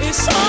It's all